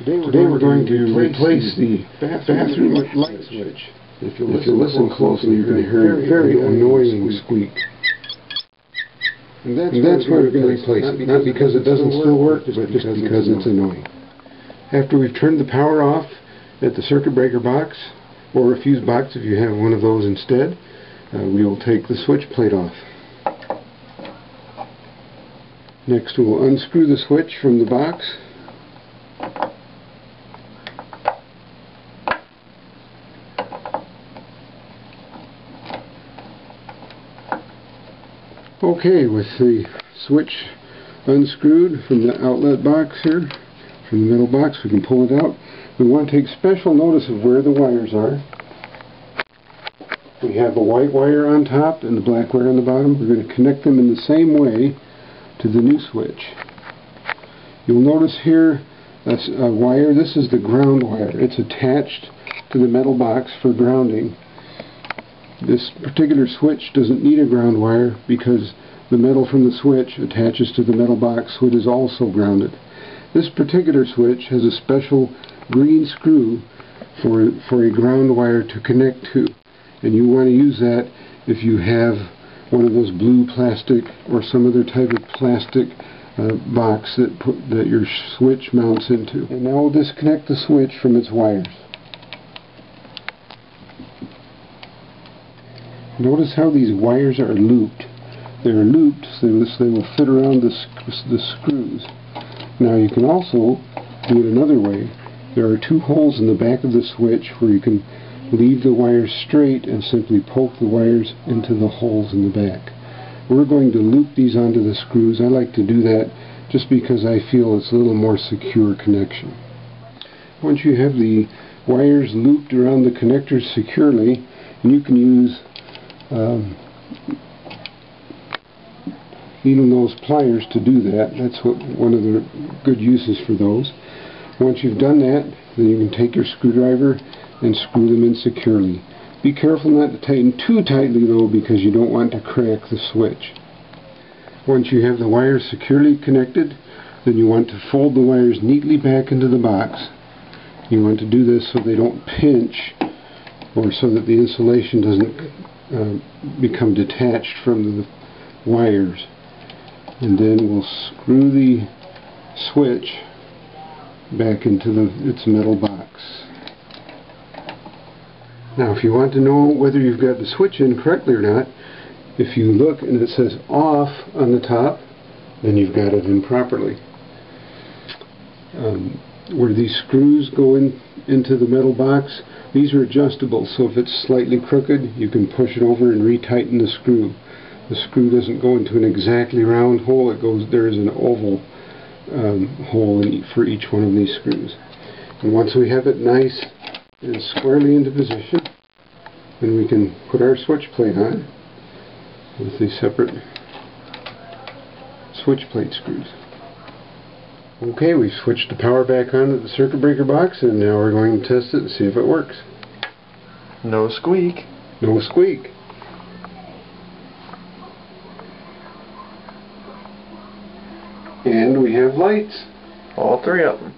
Today we're, Today going, we're going to replace the bathroom, bathroom light switch. If you If listen, you listen closely, you're going to hear a very annoying squeak. And that's, And that's why we're going to replace it. Not because it doesn't still work, but just because it's annoying. After we've turned the power off at the circuit breaker box, or a fuse box if you have one of those instead, uh, we will take the switch plate off. Next we'll unscrew the switch from the box. Okay, with the switch unscrewed from the outlet box here, from the middle box, we can pull it out. We want to take special notice of where the wires are. We have a white wire on top and the black wire on the bottom. We're going to connect them in the same way to the new switch. You'll notice here a, a wire, this is the ground wire. It's attached to the metal box for grounding. This particular switch doesn't need a ground wire because the metal from the switch attaches to the metal box it is also grounded. This particular switch has a special green screw for, for a ground wire to connect to and you want to use that if you have one of those blue plastic or some other type of plastic uh, box that, put, that your switch mounts into. And now we'll disconnect the switch from its wires. Notice how these wires are looped. They're looped so they will fit around the, the screws. Now you can also do it another way. There are two holes in the back of the switch where you can leave the wires straight and simply poke the wires into the holes in the back. We're going to loop these onto the screws. I like to do that just because I feel it's a little more secure connection. Once you have the wires looped around the connectors securely, and you can use um, needle nose pliers to do that. That's what one of the good uses for those. Once you've done that, then you can take your screwdriver and screw them in securely. Be careful not to tighten too tightly though because you don't want to crack the switch. Once you have the wires securely connected, then you want to fold the wires neatly back into the box. You want to do this so they don't pinch or so that the insulation doesn't uh, become detached from the wires. And then we'll screw the switch back into the, its metal box. Now if you want to know whether you've got the switch in correctly or not, if you look and it says off on the top, then you've got it in properly. Um, where these screws go in into the metal box, these are adjustable, so if it's slightly crooked, you can push it over and retighten the screw. The screw doesn't go into an exactly round hole, it goes there is an oval um, hole in, for each one of these screws. And once we have it nice and squarely into position, then we can put our switch plate on with the separate switch plate screws. Okay, we've switched the power back on to the circuit breaker box and now we're going to test it and see if it works. No squeak. No squeak. And we have lights. All three of them.